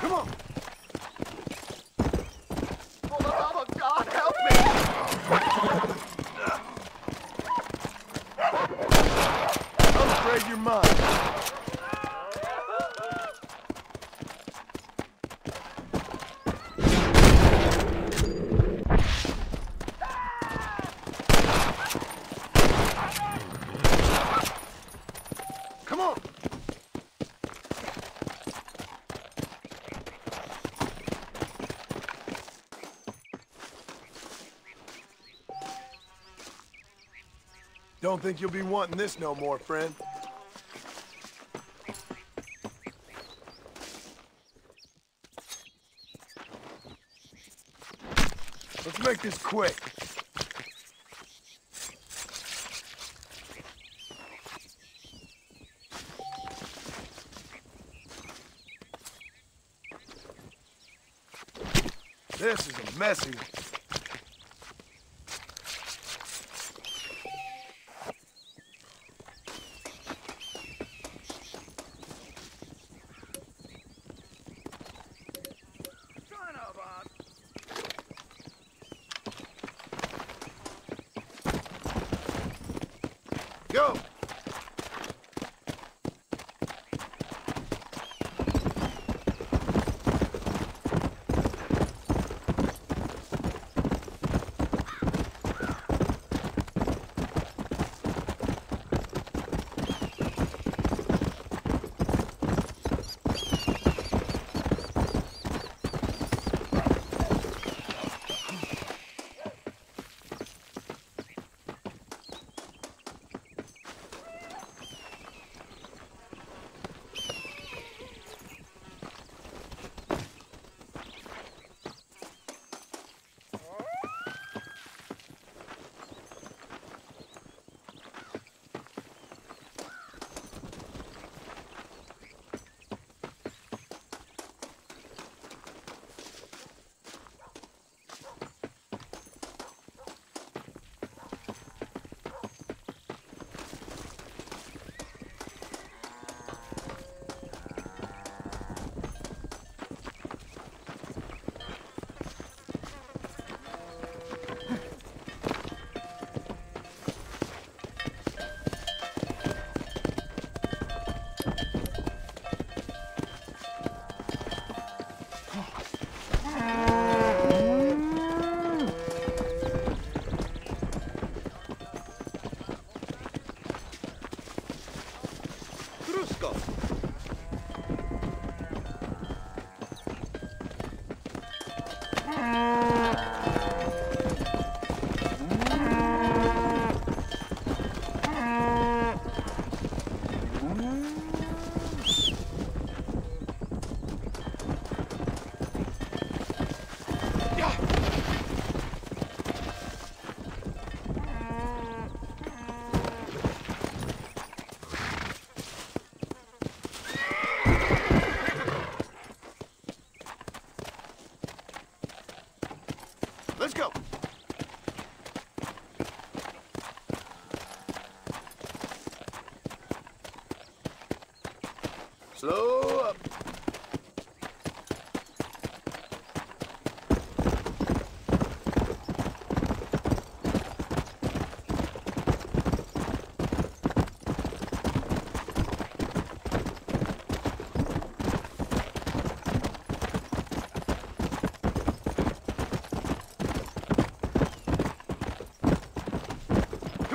Come on. Don't think you'll be wanting this no more, friend. Let's make this quick. This is a messy one.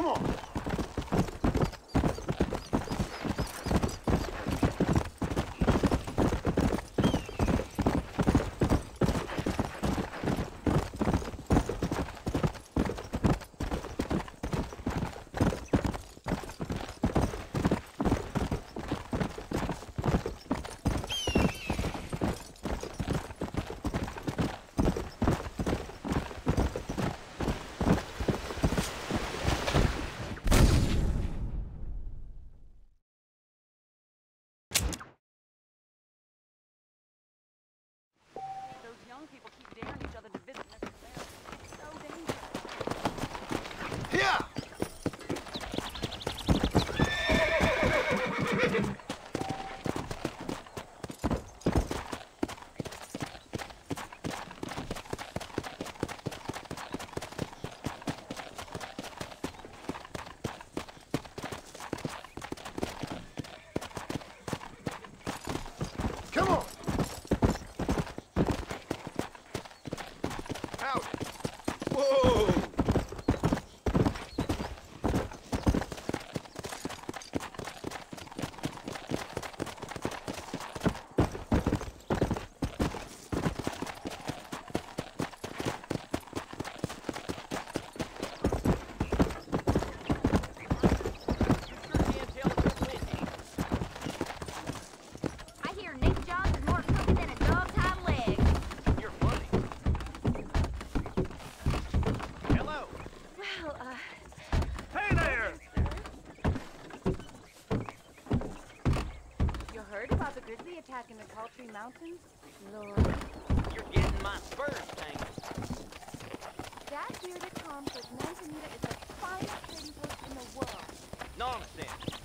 Come Yeah! Heard about the grizzly attack in the Caltree Mountains? Lord, You're getting my spurs tangled. that bearded conflict Manzanita is the finest trading post in the world. Nonsense.